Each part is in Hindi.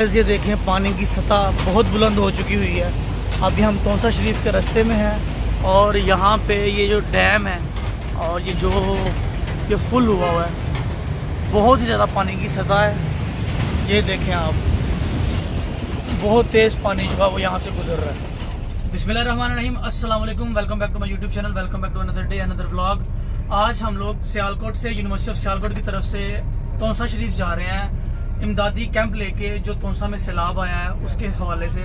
ये देखें, पानी की सतह बहुत बुलंद हो चुकी हुई है। अभी हम तोसा शरीफ के रास्ते में हैं और यहाँ पे ये जो डैम है और ये जो ये फुल हुआ हुआ है, बहुत ही ज़्यादा पानी की सतह है। ये देखें आप, बहुत तेज़ पानी जो है वो यहाँ से गुजर रहा है। बिस्मिल्लाहिर्रहमानिर्रहीम अस्सलाम वालेकुम welcome back to my YouTube channel, welcome back to another day, another vlog. आज हम लोग सियालकोट से, यूनिवर्सिटी ऑफ़ सियालकोट की तरफ़ से तोसा शरीफ जा रहे हैं। इमदादी कैंप लेके जो तोसा में सैलाब आया है, उसके हवाले से।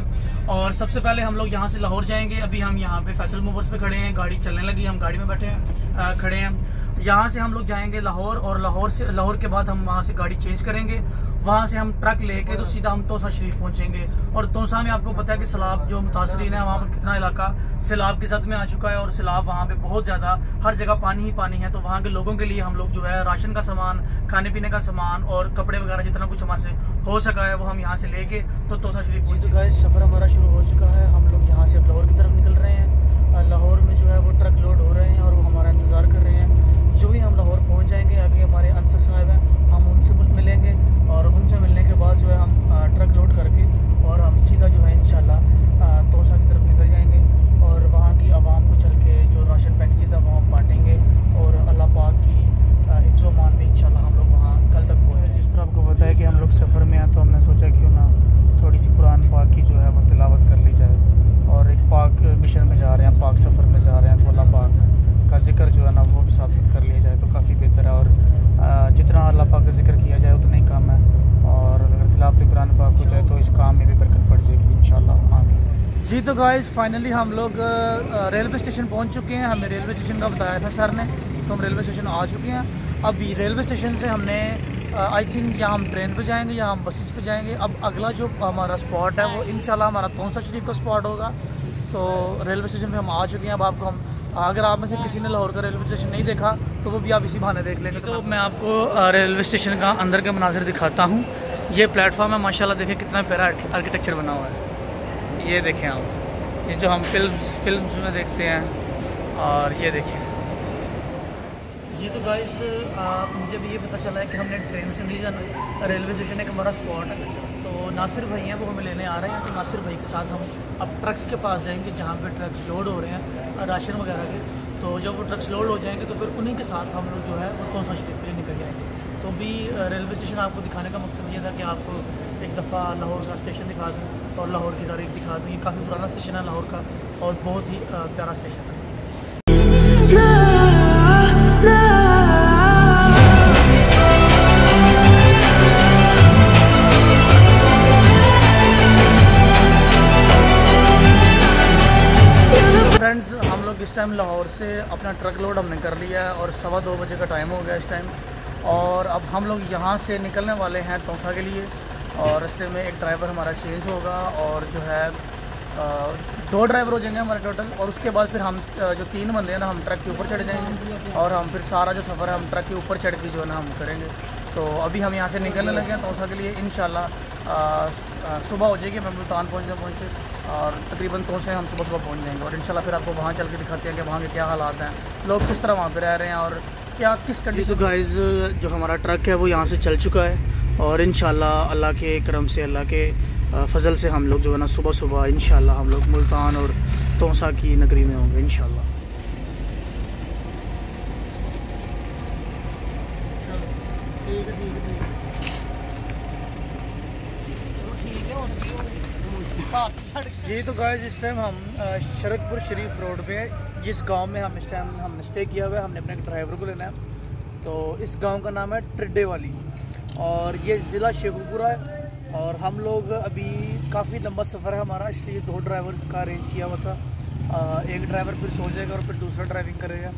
और सबसे पहले हम लोग यहाँ से लाहौर जाएँगे। अभी हम यहाँ पे फैसल मूवर्स पे खड़े हैं, गाड़ी चलने लगी, हम गाड़ी में बैठे हैं खड़े हैं। यहाँ से हम लोग जाएँगे लाहौर और लाहौर से लाहौर के बाद हम वहाँ से गाड़ी चेंज करेंगे। वहाँ से हम ट्रक लेके तो सीधा हम तोसा शरीफ पहुँचेंगे। और तोसा में आपको पता है कि सैलाब जो मुतासरीन है वहाँ पर कितना इलाका सैलाब की जद में आ चुका है और सैलाब वहाँ पे बहुत ज़्यादा हर जगह पानी ही पानी है। तो वहाँ के लोगों के लिए हम लोग जो है राशन का सामान खाने पीने का सामान और कपड़े वगैरह जितना कुछ हमारे से हो सका है वो हम यहाँ से लेके तो तोसा शरीफ जी चुका है सफ़र हमारा शुरू हो चुका है। हम लोग यहाँ से अब लाहौर की तरफ़ निकल रहे हैं। लाहौर में जो है वो ट्रक लोड हो रहे हैं और वो हमारा इंतज़ार कर रहे हैं। जो ही हम लाहौर पहुँच जाएँगे आगे हमारे अंसर साहब हैं हम उनसे मिलेंगे और उनसे मिलने के बाद जो है हम ट्रक लोड करके और हम सीधा जो है इन तोसा की तरफ़ निकल जाएँगे और वहाँ की आवाम को चल के जो राशन पैकेज था वो हम बाँटेंगे और अल्लाह पाक की हिफ्ज़ में इन हम लोग वहाँ कल तक पहुँचे जिस तरह आपको पता है कि हम लोग सफ़र में हैं तो हमने सोचा क्यों ना थोड़ी सी कुरान पाक की जो है वो तिलावत कर ली जाए और एक पाक मिशन में जा रहे हैं पाक सफ़र में जा रहे हैं तो अल्लाह पाक का ज़िक्र जो है ना वो भी साथ साथ कर लिया जाए तो काफ़ी बेहतर है और जितना अल्लाह पाक का ज़िक्र किया जाए उतना ही काम है और अगर तिलावत कुरान पाक हो जाए तो इस काम में भी बरकत पड़ जाएगी इन आमीन जी तो गाइस फाइनली हम लोग रेलवे स्टेशन पहुँच चुके हैं। हमें रेलवे स्टेशन का बताया था सर ने तो हम रेलवे स्टेशन आ चुके हैं। अब रेलवे स्टेशन से हमने आई थिंक या हम ट्रेन पे जाएँगे या हम बसेस पे जाएँगे। अब अगला जो हमारा स्पॉट है वो इन हमारा तोसा शरीफ का स्पॉट होगा। तो रेलवे स्टेशन पर हम आ चुके हैं। अब आपको हम अगर आप में से किसी ने लाहौर का रेलवे स्टेशन नहीं देखा तो वो भी आप इसी बहाने देख लेंगे। तो मैं आपको रेलवे स्टेशन का अंदर के मनाजिर दिखाता हूँ। ये प्लेटफॉर्म है माशाल्लाह देखें कितना प्यारा आर्किटेक्चर बना हुआ है। ये देखें आप। ये जो हम फ़िल्म फ़िल्म में देखते हैं, और ये देखें। जी तो गाइस मुझे भी ये पता चला है कि हमने ट्रेन से नहीं जाना रेलवे स्टेशन एक हमारा स्पॉट है। तो नासिर भाई हैं, वो हमें लेने आ रहे हैं तो नासिर भाई के साथ हम अब ट्रक्स के पास जाएँगे, जहाँ पे ट्रक्स लोड हो रहे हैं, राशन वगैरह के। तो जब वो ट्रक्स लोड हो जाएँगे तो फिर उन्हीं के साथ हम लोग जो है, वो कौन सा शरीफ के लिए निकल जाएँगे। तो भी रेलवे स्टेशन आपको दिखाने का मकसद ये था कि आपको एक दफ़ा लाहौर का स्टेशन दिखा दूँ। और लाहौर की तारीख दिखा दूँ। ये काफ़ी पुराना स्टेशन है लाहौर का और बहुत ही प्यारा स्टेशन है। इस टाइम लाहौर से अपना ट्रक लोड हमने कर लिया है और सवा दो बजे का टाइम हो गया इस टाइम और अब हम लोग यहाँ से निकलने वाले हैं तोसा के लिए। और रस्ते में एक ड्राइवर हमारा चेंज होगा और जो है दो ड्राइवर हो जाएँगे हमारे टोटल और उसके बाद फिर हम जो तीन बंदे हैं ना हम ट्रक के ऊपर चढ़ जाएँगे और हम फिर सारा जो सफ़र है हम ट्रक के ऊपर चढ़ के जो है ना हम करेंगे। तो अभी हम यहाँ से निकलने लगे हैं तोसा के लिए इन सुबह हो जाएगी मैं मुल्तान पहुँचते पहुँचते और तकरीबन तो से हम सुबह सुबह पहुँच जाएँगे और इंशाल्लाह फिर आपको वहाँ चल के दिखाते हैं कि वहाँ के क्या हालात हैं लोग किस तरह वहाँ पर रह रहे हैं और क्या किस कंडीशन तो गाइज़ जो हमारा ट्रक है वो यहाँ से चल चुका है। और इन अल्लाह के करम से, अल्लाह के फजल से हम लोग जो है ना सुबह सुबह इन हम लोग मुल्तान और तोसा की नगरी में होंगे इन जी तो गाय इस टाइम हम शरदपुर शरीफ रोड पे जिस गाँव में हम इस टाइम हमने स्टे किया हुआ है, हमने अपने ड्राइवर को लेना है। तो इस गाँव का नाम है ट्रिडे वाली। और ये ज़िला शेखुपुरा है और हम लोग अभी काफ़ी लंबा सफ़र है हमारा इसलिए दो ड्राइवर का अरेंज किया हुआ था। एक ड्राइवर फिर सो जाएगा और फिर दूसरा ड्राइविंग करेगा।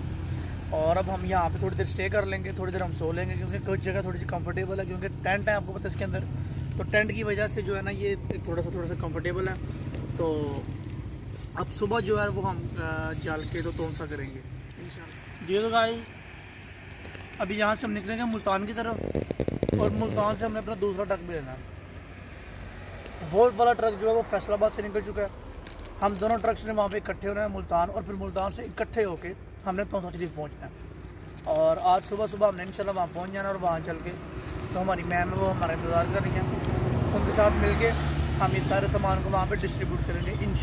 और अब हम यहाँ पे थोड़ी देर स्टे कर लेंगे थोड़ी देर हम सो लेंगे क्योंकि कुछ जगह थोड़ी सी कंफर्टेबल है क्योंकि टेंट है आपको पता है इसके अंदर। तो टेंट की वजह से जो है ना ये थोड़ा सा थोड़ा सा कंफर्टेबल है। तो अब सुबह जो है वो हम जाल के तो तोन सा करेंगे? जी तो अभी यहाँ से हम निकलेंगे मुल्तान की तरफ़। और मुल्तान से हमने अपना दूसरा ट्रक भी लेना। है वोल्ट वाला ट्रक जो है वो फैसलाबाद से निकल चुका है। हम दोनों ट्रक्स ने वहाँ पे इकट्ठे होना है, मुल्तान और फिर मुल्तान से इकट्ठे होके हमने तोसा शरीफ पहुँचना है। और आज सुबह सुबह हमने इंशाल्लाह वहाँ पहुँच जाना और वहाँ चल के तो हमारी मैम है वो हमारा इंतज़ार कर रही हैं। उनके साथ मिलके हम इस सारे सामान को वहाँ पर डिस्ट्रीब्यूट करेंगे इन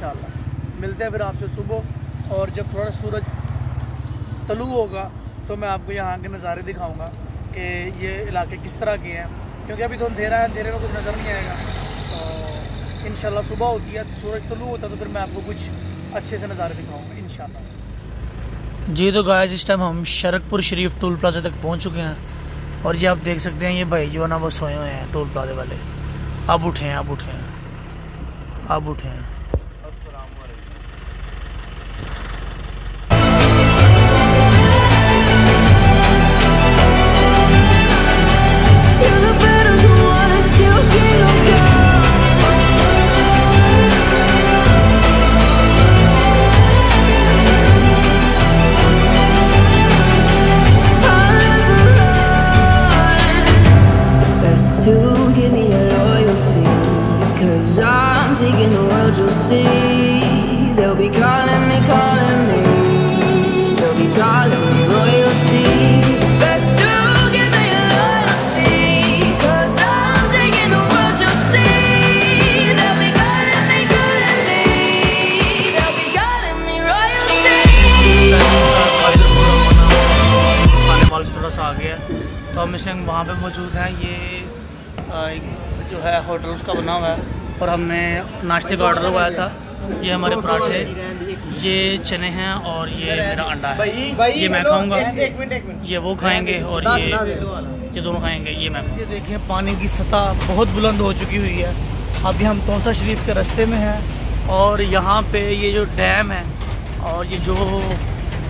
मिलते हैं फिर आपसे सुबह और जब थोड़ा सूरज तलु होगा तो मैं आपको यहाँ के नज़ारे दिखाऊँगा। कि ये इलाके किस तरह के हैं। क्योंकि अभी तो अंधेरा है, अंधेरे में कुछ नज़र नहीं आएगा। तो इन सुबह होती है, सूरज तलु होता है तो फिर मैं आपको कुछ अच्छे से नज़ारे दिखाऊँगा इन जी तो गाय इस टाइम हम शरकपुर शरीफ टोल प्लाजा तक पहुँच चुके हैं। और ये आप देख सकते हैं, ये भाई जो है ना, वो सोए हुए हैं टोल प्लाजे वाले। अब उठे हैं, अब उठे हैं। अब उठे हैं। हम वहाँ पर मौजूद हैं। ये जो है होटल, उसका बना हुआ है और हमने नाश्ते का ऑर्डर लगाया था। ये हमारे पराठे, ये चने हैं और ये मेरा अंडा है। ये मैं खाऊँगा। ये वो खाएँगे और ये ये दोनों खाएँगे। ये मैं ये देखिए, पानी की सतह बहुत बुलंद हो चुकी हुई है। अभी हम तोसा शरीफ के रास्ते में हैं और यहाँ पे ये जो डैम है और ये जो,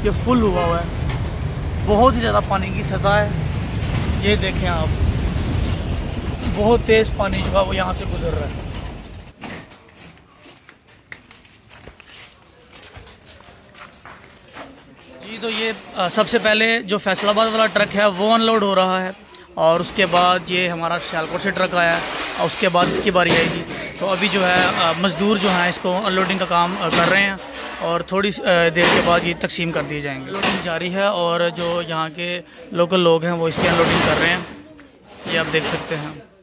ये फुल हुआ हुआ है, बहुत ही ज़्यादा पानी की सतह है। ये देखें आप। बहुत तेज़ पानी जो है वो यहाँ से गुजर रहा है। जी तो ये सबसे पहले जो फैसलाबाद वाला ट्रक है, वो अनलोड हो रहा है और उसके बाद ये हमारा सियालकोट से ट्रक आया और उसके बाद इसकी बारी आएगी। तो अभी जो है मज़दूर जो हैं, इसको अनलोडिंग का काम कर रहे हैं। और थोड़ी देर के बाद ये तकसीम कर दिए जाएँगे। लोडिंग जारी है और जो यहाँ के लोकल लोग हैं वो इसकी अनलोडिंग कर रहे हैं। ये आप देख सकते हैं।